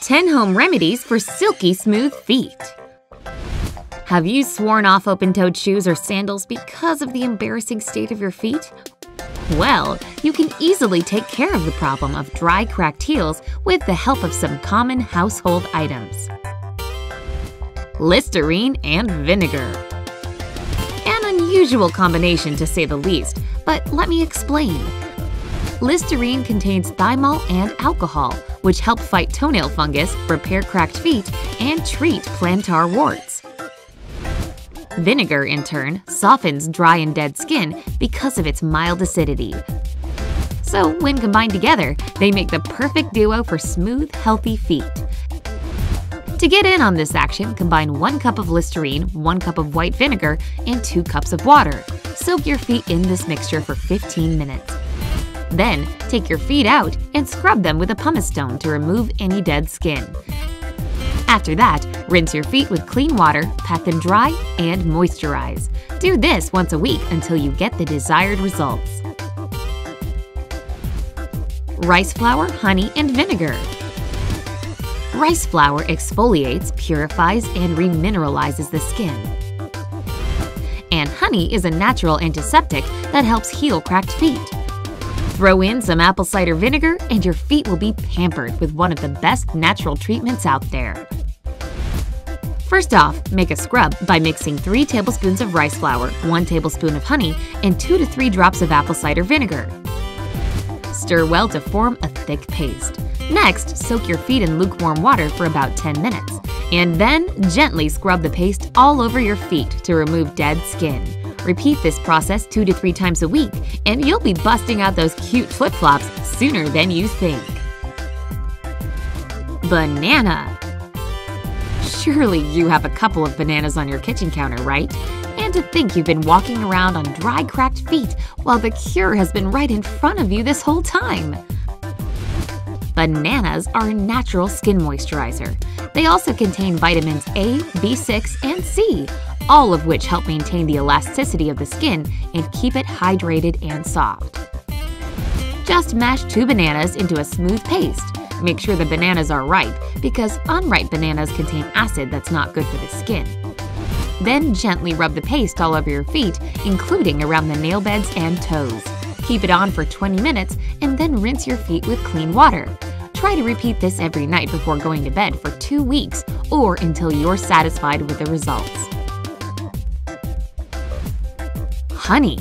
10 home remedies for silky smooth feet. Have you sworn off open-toed shoes or sandals because of the embarrassing state of your feet? Well, you can easily take care of the problem of dry, cracked heels with the help of some common household items. Listerine and vinegar. An unusual combination to say the least, but let me explain. Listerine contains thymol and alcohol, which help fight toenail fungus, repair cracked feet, and treat plantar warts. Vinegar, in turn, softens dry and dead skin because of its mild acidity. So when combined together, they make the perfect duo for smooth, healthy feet. To get in on this action, combine 1 cup of Listerine, 1 cup of white vinegar, and 2 cups of water. Soak your feet in this mixture for 15 minutes. Then, take your feet out and scrub them with a pumice stone to remove any dead skin. After that, rinse your feet with clean water, pat them dry, and moisturize. Do this once a week until you get the desired results. Rice flour, honey, and vinegar. Rice flour exfoliates, purifies, and remineralizes the skin. And honey is a natural antiseptic that helps heal cracked feet. Throw in some apple cider vinegar and your feet will be pampered with one of the best natural treatments out there. First off, make a scrub by mixing 3 tablespoons of rice flour, 1 tablespoon of honey, and 2 to 3 drops of apple cider vinegar. Stir well to form a thick paste. Next, soak your feet in lukewarm water for about 10 minutes, and then gently scrub the paste all over your feet to remove dead skin. Repeat this process 2 to 3 times a week, and you'll be busting out those cute flip-flops sooner than you think. Banana Surely you have a couple of bananas on your kitchen counter, right? And to think you've been walking around on dry, cracked feet while the cure has been right in front of you this whole time. Bananas are a natural skin moisturizer. They also contain vitamins A, B6, and C, all of which help maintain the elasticity of the skin and keep it hydrated and soft. Just mash two bananas into a smooth paste. Make sure the bananas are ripe, because unripe bananas contain acid that's not good for the skin. Then gently rub the paste all over your feet, including around the nail beds and toes. Keep it on for 20 minutes and then rinse your feet with clean water. Try to repeat this every night before going to bed for two weeks or until you're satisfied with the results. Honey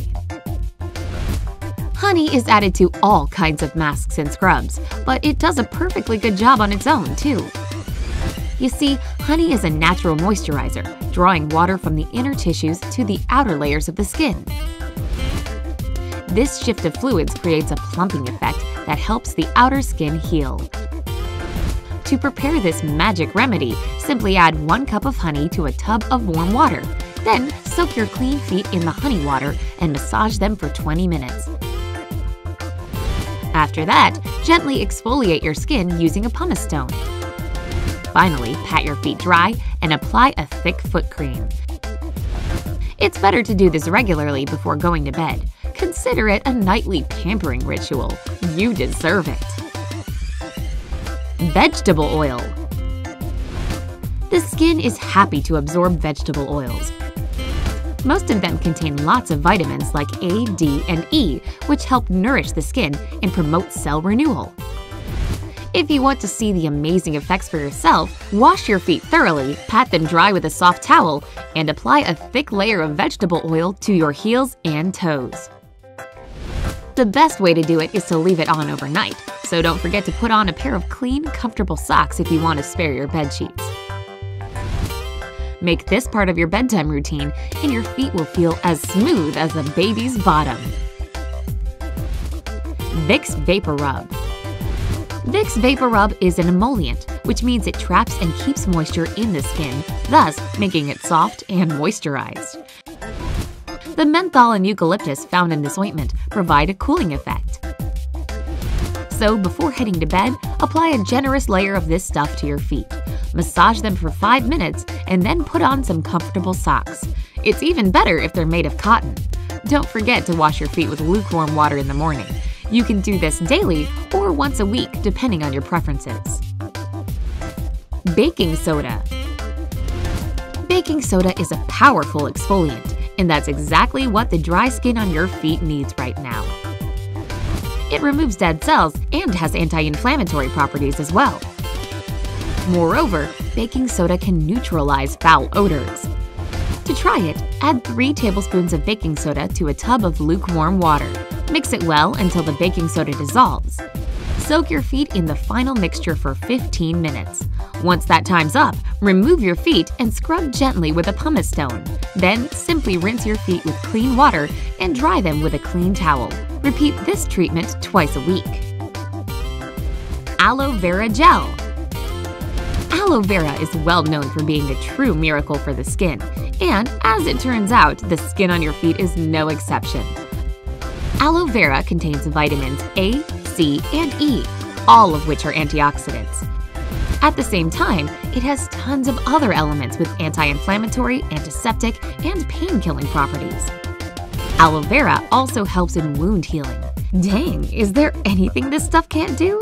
Honey is added to all kinds of masks and scrubs, but it does a perfectly good job on its own, too. You see, honey is a natural moisturizer, drawing water from the inner tissues to the outer layers of the skin. This shift of fluids creates a plumping effect that helps the outer skin heal. To prepare this magic remedy, simply add 1 cup of honey to a tub of warm water. Then soak your clean feet in the honey water and massage them for 20 minutes. After that, gently exfoliate your skin using a pumice stone. Finally, pat your feet dry and apply a thick foot cream. It's better to do this regularly before going to bed. Consider it a nightly pampering ritual. You deserve it. Vegetable oil. The skin is happy to absorb vegetable oils. Most of them contain lots of vitamins like A, D, and E, which help nourish the skin and promote cell renewal. If you want to see the amazing effects for yourself, wash your feet thoroughly, pat them dry with a soft towel, and apply a thick layer of vegetable oil to your heels and toes. The best way to do it is to leave it on overnight, so don't forget to put on a pair of clean, comfortable socks if you want to spare your bed sheets. Make this part of your bedtime routine, and your feet will feel as smooth as a baby's bottom. Vicks VapoRub Vicks VapoRub is an emollient, which means it traps and keeps moisture in the skin, thus making it soft and moisturized. The menthol and eucalyptus found in this ointment provide a cooling effect. So before heading to bed, apply a generous layer of this stuff to your feet. Massage them for 5 minutes and then put on some comfortable socks. It's even better if they're made of cotton. Don't forget to wash your feet with lukewarm water in the morning. You can do this daily or once a week depending on your preferences. Baking soda. Baking soda is a powerful exfoliant, and that's exactly what the dry skin on your feet needs right now. It removes dead cells and has anti-inflammatory properties as well. Moreover, baking soda can neutralize foul odors. To try it, add 3 tablespoons of baking soda to a tub of lukewarm water. Mix it well until the baking soda dissolves. Soak your feet in the final mixture for 15 minutes. Once that time's up, remove your feet and scrub gently with a pumice stone. Then simply rinse your feet with clean water and dry them with a clean towel. Repeat this treatment twice a week. Aloe Vera Gel Aloe vera is well known for being a true miracle for the skin, and as it turns out, the skin on your feet is no exception. Aloe vera contains vitamins A, C, and E, all of which are antioxidants. At the same time, it has tons of other elements with anti-inflammatory, antiseptic, and pain-killing properties. Aloe vera also helps in wound healing. Dang, is there anything this stuff can't do?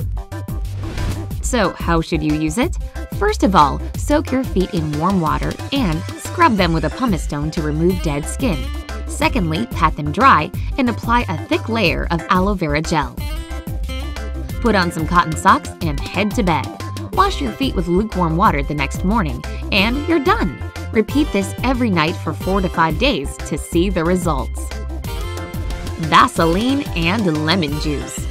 So how should you use it? First of all, soak your feet in warm water and scrub them with a pumice stone to remove dead skin. Secondly, pat them dry and apply a thick layer of aloe vera gel. Put on some cotton socks and head to bed. Wash your feet with lukewarm water the next morning, and you're done! Repeat this every night for 4 to 5 days to see the results. Vaseline and lemon juice.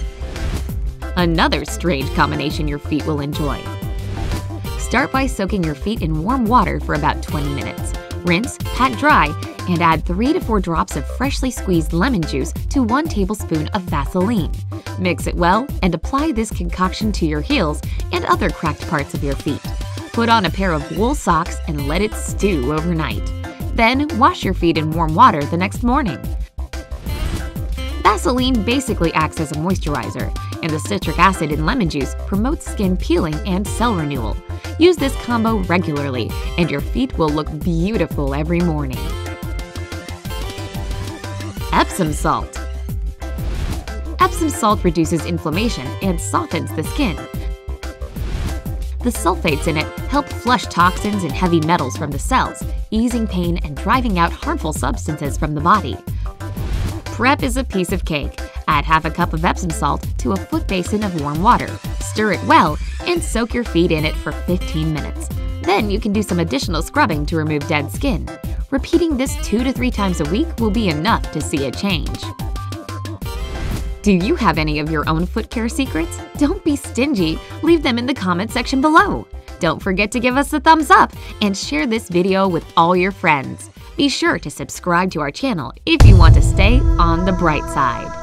Another strange combination your feet will enjoy. Start by soaking your feet in warm water for about 20 minutes. Rinse, pat dry, and add 3 to 4 drops of freshly squeezed lemon juice to 1 tablespoon of Vaseline. Mix it well and apply this concoction to your heels and other cracked parts of your feet. Put on a pair of wool socks and let it stew overnight. Then wash your feet in warm water the next morning. Vaseline basically acts as a moisturizer, and the citric acid in lemon juice promotes skin peeling and cell renewal. Use this combo regularly, and your feet will look beautiful every morning. Epsom salt Epsom salt reduces inflammation and softens the skin. The sulfates in it help flush toxins and heavy metals from the cells, easing pain and driving out harmful substances from the body. Prep is a piece of cake. Add half a cup of Epsom salt to a foot basin of warm water. Stir it well and soak your feet in it for 15 minutes. Then you can do some additional scrubbing to remove dead skin. Repeating this two to three times a week will be enough to see a change. Do you have any of your own foot care secrets? Don't be stingy, leave them in the comment section below. Don't forget to give us a thumbs up and share this video with all your friends. Be sure to subscribe to our channel if you want to stay on the bright side.